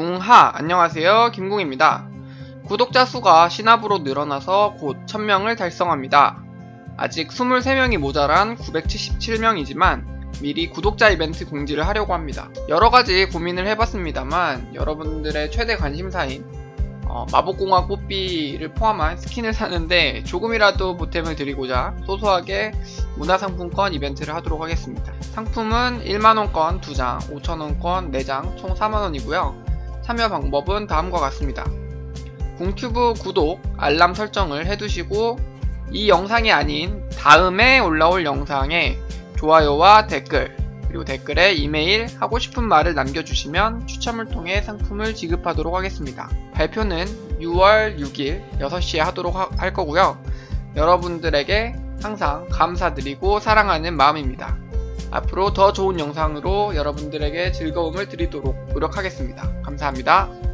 하하 안녕하세요 김궁입니다. 구독자 수가 신압으로 늘어나서 곧 1000명을 달성합니다. 아직 23명이 모자란 977명이지만 미리 구독자 이벤트 공지를 하려고 합니다. 여러가지 고민을 해봤습니다만 여러분들의 최대 관심사인 어, 마법공학 뽀삐를 포함한 스킨을 사는데 조금이라도 보탬을 드리고자 소소하게 문화상품권 이벤트를 하도록 하겠습니다. 상품은 1만원권 2장, 5천원권 4장, 총 4만원이고요. 참여 방법은 다음과 같습니다. 공튜브 구독, 알람 설정을 해두시고 이 영상이 아닌 다음에 올라올 영상에 좋아요와 댓글 그리고 댓글에 이메일 하고 싶은 말을 남겨주시면 추첨을 통해 상품을 지급하도록 하겠습니다. 발표는 6월 6일 6시에 하도록 하, 할 거고요. 여러분들에게 항상 감사드리고 사랑하는 마음입니다. 앞으로 더 좋은 영상으로 여러분들에게 즐거움을 드리도록 노력하겠습니다. 감사합니다.